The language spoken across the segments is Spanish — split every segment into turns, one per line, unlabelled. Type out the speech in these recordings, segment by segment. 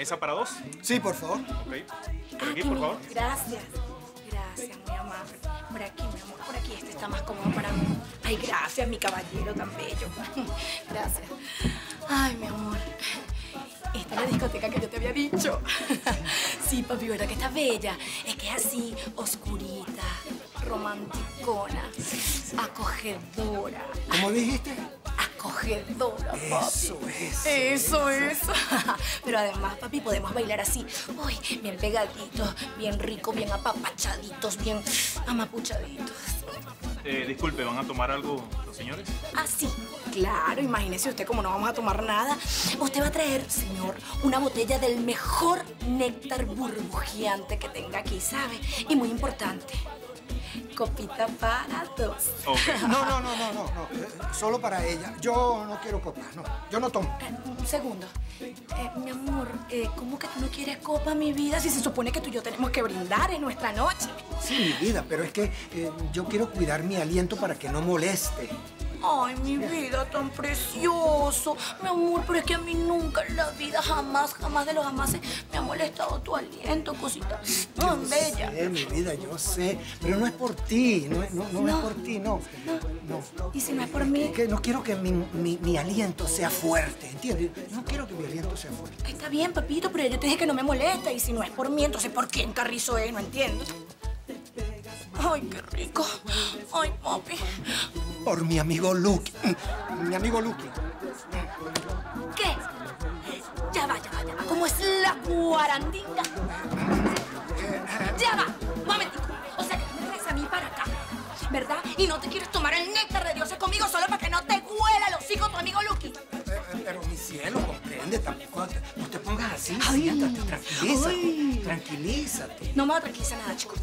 ¿Mesa para dos?
Sí, por favor.
Ok. Por aquí, por favor.
Gracias. Gracias, muy amable. Por aquí, mi amor, por aquí. Este está más cómodo para mí. Ay, gracias, mi caballero tan bello. Gracias. Ay, mi amor. Esta es la discoteca que yo te había dicho. Sí, papi, ¿verdad que está bella? Es que es así, oscurita, romanticona, acogedora.
¿Cómo dijiste?
Acogedora, papi.
Eso es.
Eso, eso. Pero además, papi, podemos bailar así. Uy, bien pegaditos, bien rico, bien apapachaditos, bien amapuchaditos.
Eh, disculpe, ¿van a tomar algo los señores?
Así. Claro, imagínese usted como no vamos a tomar nada. Usted va a traer, señor, una botella del mejor néctar burbujeante que tenga aquí, ¿sabe? Y muy importante, copita para dos.
Ok.
No, no, no, no, no, no. Eh, Solo para ella. Yo no quiero copas, no. Yo no tomo.
Eh, un segundo. Eh, mi amor, eh, ¿cómo que tú no quieres copa, mi vida? Si se supone que tú y yo tenemos que brindar en nuestra noche.
Sí, mi vida, pero es que eh, yo quiero cuidar mi aliento para que no moleste.
Ay, mi vida tan precioso. Mi amor, pero es que a mí nunca en la vida, jamás, jamás de los jamases, me ha molestado tu aliento, cosita tan bella.
sé, mi vida, yo sé. Pero no es por ti, no, es- no, no, es por ti, no. No.
Y si no es por mí,
Que no quiero que mi, mi- mi aliento sea fuerte, ¿entiendes? No quiero que mi aliento sea fuerte.
está bien, papito, pero yo te dije que no me molesta. Y si no es por mí, entonces ¿por quién carrizo es? No entiendo. Ay, qué rico. Ay, papi.
Por mi amigo Lucky. Mi amigo Lucky.
¿Qué? Ya va, ya va, ya va. ¿Cómo es la cuarandinga? Ya va, momentico. O sea que tú me traes a mí para acá, ¿verdad? Y no te quieres tomar el néctar de dioses conmigo solo para que no te huela los hijos tu amigo Lucky.
Eh, eh, Pero mi cielo, comprende, tampoco no te pongas así,
Ay.
siéntate, tranquilízate,
Ay.
tranquilízate.
No me va a tranquilizar nada, chicos.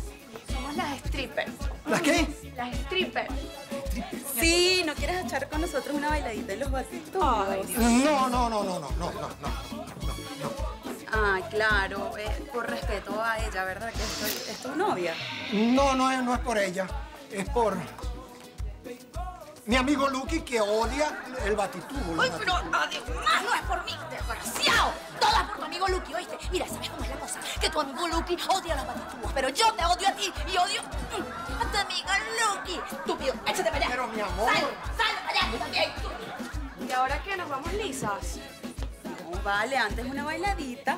Somos las strippers.
¿Las qué?
Las strippers. Sí, ¿no quieres echar con nosotros una bailadita en los vasitos?
No, no, no, no, no, no, no, no.
Ah, claro, eh, por respeto a ella, ¿verdad? Que es, tu novia.
No, no es, no es por ella, es por mi amigo Lucky que odia el batitudo.
Ay, pero además no es por mí, desgraciado. Todo es por tu amigo Lucky, ¿oíste? Mira, ¿sabes cómo es la cosa? Que tu amigo Lucky odia los batitubos, pero yo te odio a ti y odio a tu amigo Lucky. Estúpido, échate para allá.
Pero, mi amor.
Sal, sal para allá, tú también.
¿Y ahora qué? ¿Nos vamos lisas? No, vale, antes una bailadita.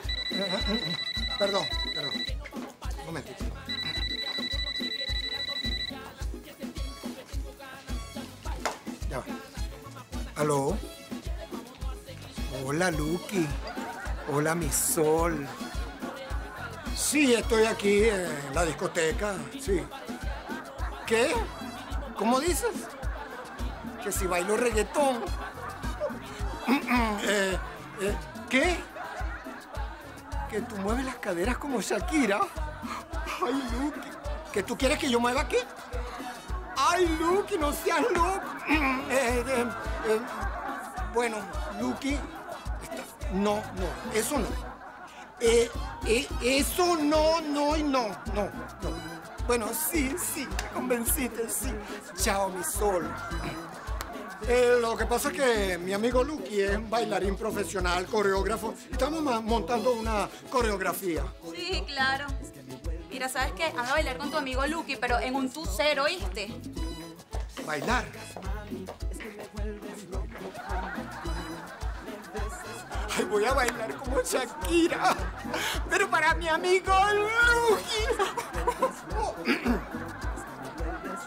Perdón, perdón. Un momentito. Ya va. ¿Aló? Hola, Lucky. Hola, mi sol. Sí, estoy aquí en la discoteca, sí. ¿Qué? ¿Cómo dices? Que si bailo reggaetón. Eh, eh, ¿Qué? Que tú mueves las caderas como Shakira. Ay, Lucky. ¿Que tú quieres que yo mueva qué? Ay, Lucky, no seas loco. Eh, eh, bueno, Lucky. No, no, eso no. Eh, eh, eso no, no y no, no, no. Bueno, sí, sí, me convenciste, sí. Chao, mi sol. Eh, lo que pasa es que mi amigo Lucky es bailarín profesional, coreógrafo. Estamos montando una coreografía.
Sí, claro. Mira, ¿sabes qué? Anda a bailar con tu amigo Lucky, pero en un tu cero, ¿oíste?
Bailar. Voy a bailar como Shakira, pero para mi amigo Luigi.